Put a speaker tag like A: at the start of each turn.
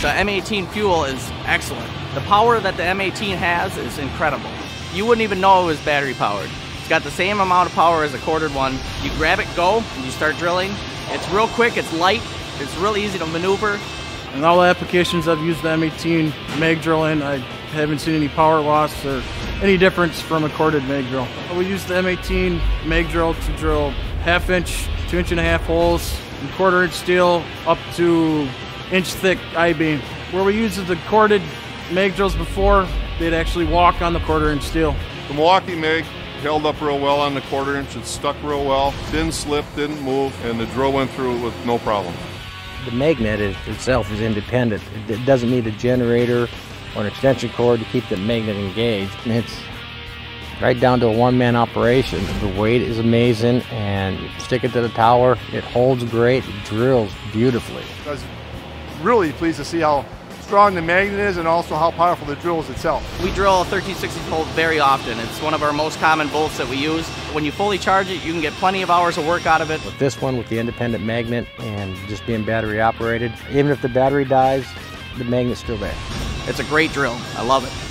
A: The uh, M18 fuel is excellent. The power that the M18 has is incredible. You wouldn't even know it was battery powered. It's got the same amount of power as a corded one. You grab it, go, and you start drilling. It's real quick, it's light, it's really easy to maneuver.
B: In all the applications I've used the M18 mag drill in, I haven't seen any power loss or any difference from a corded mag drill. We use the M18 mag drill to drill half inch, two inch and a half holes, and quarter inch steel up to inch thick I-beam. Where we used the corded mag drills before, they'd actually walk on the quarter inch steel.
C: The Milwaukee mag held up real well on the quarter inch. It stuck real well, didn't slip, didn't move, and the drill went through with no problem.
D: The magnet is, itself is independent. It doesn't need a generator or an extension cord to keep the magnet engaged. And it's right down to a one-man operation. The weight is amazing, and you stick it to the tower. It holds great. It drills beautifully.
E: I was really pleased to see how strong the magnet is and also how powerful the drill is itself.
A: We drill a 1360 volt very often. It's one of our most common bolts that we use. When you fully charge it, you can get plenty of hours of work out of it.
D: With this one, with the independent magnet and just being battery operated, even if the battery dies, the magnet's still there.
A: It's a great drill. I love it.